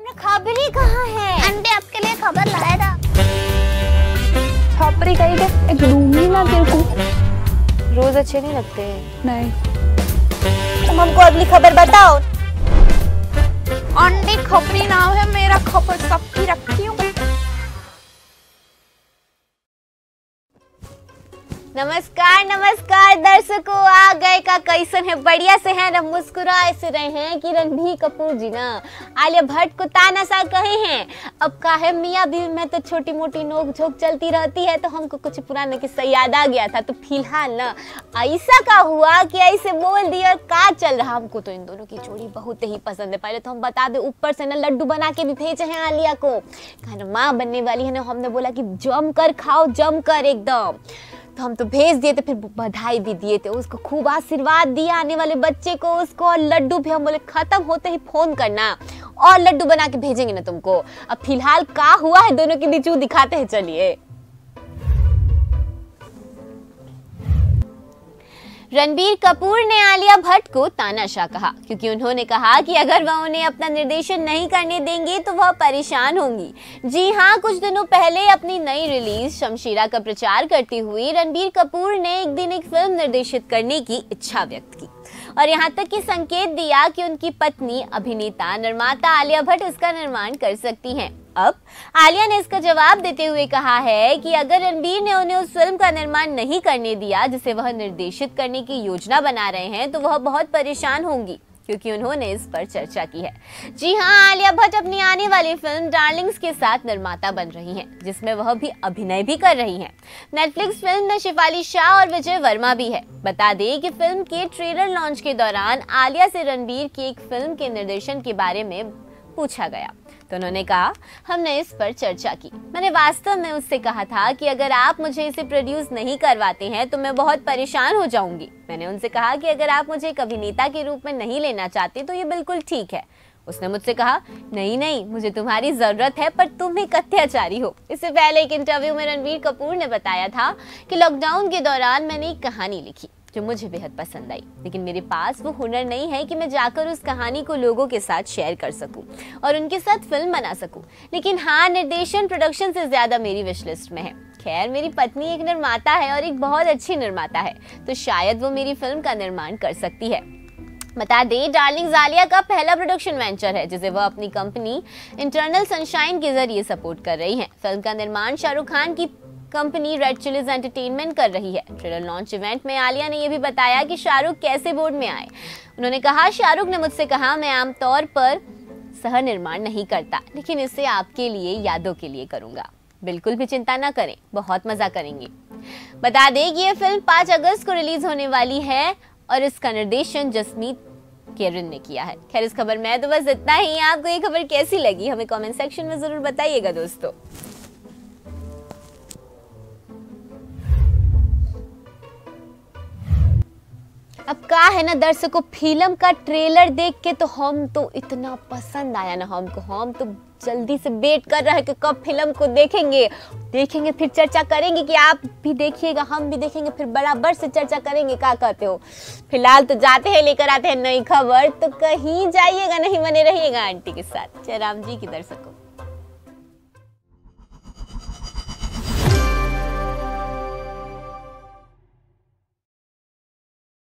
हमरा खबरी कहाँ है? अंडे आपके लिए खबर लाया था। खबरी कही के एक ढूंढी ना तेरे को। रोज अच्छे नहीं लगते। नहीं। तुम हमको अगली खबर बताओ। अंडे खबरी नाम है मेरा खबर सबकी रखी नमस्कार नमस्कार, दर्शकों, आ गए का कैसन है? बढ़िया से हैं, ना मुस्कुराए से रहे हैं कि रणबीर कपूर जी ना। आलिया भट्ट को तानाशाह कहे हैं। अब का है मियाँ बीवी में तो छोटी मोटी नोक झोंक चलती रहती है तो हमको कुछ पुराने किस्सा याद आ गया था। तो फ़िलहाल ना, ऐसा का हुआ कि ऐसे बोल दिया का चल रहा। हमको तो इन दोनों की जोड़ी बहुत ही पसंद है। पहले तो हम बता दें, ऊपर से ना लड्डू बना के भी भेजे हैं आलिया को। कहना माँ बनने वाली है ना, हमने बोला कि जम कर खाओ, जम कर एकदम। तो हम तो भेज दिए थे, फिर बधाई भी दिए थे। उसको खूब आशीर्वाद दिया आने वाले बच्चे को, उसको और लड्डू भी हम बोले, खत्म होते ही फ़ोन करना, और लड्डू बना के भेजेंगे ना तुमको। अब फ़िलहाल का हुआ है, दोनों के बीच दिखाते हैं, चलिए। रणबीर कपूर ने आलिया भट्ट को तानाशाह कहा, क्योंकि उन्होंने कहा कि अगर वह उन्हें अपना निर्देशन नहीं करने देंगे तो वह परेशान होंगी। जी हाँ कुछ दिनों पहले अपनी नई रिलीज़ शमशीरा का प्रचार करते हुए रणबीर कपूर ने एक दिन एक फ़िल्म निर्देशित करने की इच्छा व्यक्त की। और यहाँ तक कि संकेत दिया कि उनकी पत्नी अभिनेता निर्माता आलिया भट्ट इसका निर्माण कर सकती हैं। अब आलिया ने इसका जवाब देते हुए कहा है कि अगर रणबीर ने उन्हें उस फ़िल्म का निर्माण नहीं करने दिया, जिसे वह निर्देशित करने की योजना बना रहे हैं तो वह बहुत परेशान होंगी। क्योंकि उन्होंने इस पर चर्चा की है। जी हाँ आलिया भट्ट अपनी आने वाली फ़िल्म डार्लिंग्स के साथ निर्माता बन रही हैं, जिसमें वह भी अभिनय भी कर रही हैं। नेटफ्लिक्स फ़िल्म में शिफाली शाह और विजय वर्मा भी है। बता दें कि फ़िल्म के ट्रेलर लॉन्च के दौरान आलिया से रणबीर की एक फ़िल्म के निर्देशन के बारे में पूछा गया। तो उन्होंने कहा, हमने इस पर चर्चा की। मैंने वास्तव में उससे कहा था कि अगर आप मुझे इसे प्रोड्यूस नहीं करवाते हैं तो मैं बहुत परेशान हो जाऊँगी। मैंने उनसे कहा कि अगर आप मुझे एक अभिनेता के रूप में नहीं लेना चाहते तो ये बिल्कुल ठीक है। उसने मुझसे कहा, नहीं नहीं, मुझे तुम्हारी ज़रूरत है, पर तुम एक अत्याचारी हो। इससे पहले एक इंटरव्यू में रणवीर कपूर ने बताया था कि लॉकडाउन के दौरान मैंने एक कहानी लिखी। जो मुझे बेहद पसंद आई। लेकिन मेरे पास वो हुनर नहीं है कि मैं जाकर उस कहानी को लोगों के साथ शेयर कर सकूँ और उनके साथ फ़िल्म बना सकूँ। लेकिन हाँ निर्देशन प्रोडक्शन से ज़्यादा मेरी विश लिस्ट में है। खैर, मेरी पत्नी एक निर्माता है और एक बहुत अच्छी निर्माता है तो शायद वो मेरी फ़िल्म का निर्माण कर सकती है। बता दें, डार्लिंग जालिया का पहला प्रोडक्शन वेंचर है, जिसे वह अपनी कंपनी इंटरनल सनशाइन के ज़रिए सपोर्ट कर रही है। फ़िल्म का निर्माण शाहरुख खान की कंपनी रेड चिलीज एंटरटेनमेंट कर रही है। ट्रेलर लॉन्च इवेंट में आलिया ने यह भी बताया कि शाहरुख कैसे बोर्ड में आए। उन्होंने कहा, शाहरुख ने मुझसे कहा, मैं आमतौर पर सह निर्माण नहीं करता, लेकिन इसे आपके लिए, यादों के लिए करूँगा। बिल्कुल भी चिंता ना करें, बहुत मज़ा करेंगे। बता दें कि यह फ़िल्म 5 अगस्त को रिलीज़ होने वाली है और इसका निर्देशन जसमीत केरन ने किया है। खैर, इस खबर में तो बस इतना ही। आपको ये खबर कैसी लगी? हमें कमेंट सेक्शन में ज़रूर बताइएगा दोस्तों। अब का है ना, दर्शकों, फ़िल्म का ट्रेलर देख के तो हम तो इतना पसंद आया ना हमको। हम तो जल्दी से वेट कर रहे हैं कि कब फ़िल्म को देखेंगे। देखेंगे, फिर चर्चा करेंगे कि आप भी देखिएगा, हम भी देखेंगे, फिर बराबर से चर्चा करेंगे, क्या कहते हो? फ़िलहाल तो जाते हैं, लेकर आते हैं नई खबर। तो कहीं जाइएगा, नहीं बने रहिएगा, आंटी के साथ। जयराम जी की दर्शकों।